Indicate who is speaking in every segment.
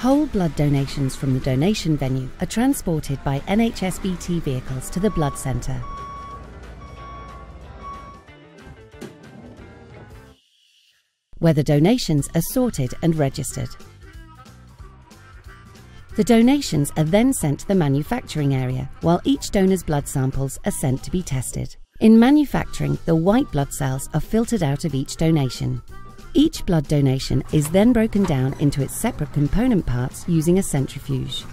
Speaker 1: Whole blood donations from the donation venue are transported by NHSBT vehicles to the blood centre. where the donations are sorted and registered. The donations are then sent to the manufacturing area, while each donor's blood samples are sent to be tested. In manufacturing, the white blood cells are filtered out of each donation. Each blood donation is then broken down into its separate component parts using a centrifuge.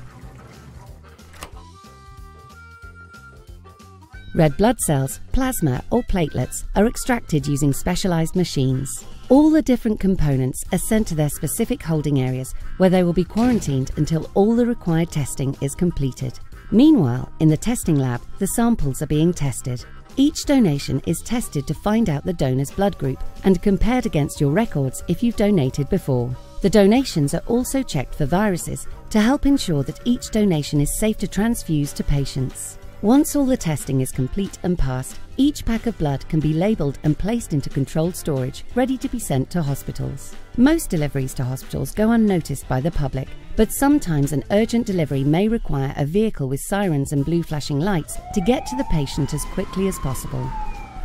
Speaker 1: Red blood cells, plasma or platelets are extracted using specialised machines. All the different components are sent to their specific holding areas where they will be quarantined until all the required testing is completed. Meanwhile, in the testing lab, the samples are being tested. Each donation is tested to find out the donor's blood group and compared against your records if you've donated before. The donations are also checked for viruses to help ensure that each donation is safe to transfuse to patients. Once all the testing is complete and passed, each pack of blood can be labelled and placed into controlled storage, ready to be sent to hospitals. Most deliveries to hospitals go unnoticed by the public, but sometimes an urgent delivery may require a vehicle with sirens and blue flashing lights to get to the patient as quickly as possible.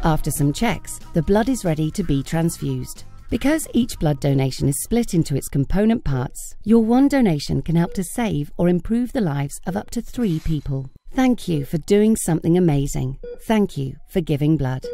Speaker 1: After some checks, the blood is ready to be transfused. Because each blood donation is split into its component parts, your one donation can help to save or improve the lives of up to three people. Thank you for doing something amazing. Thank you for giving blood.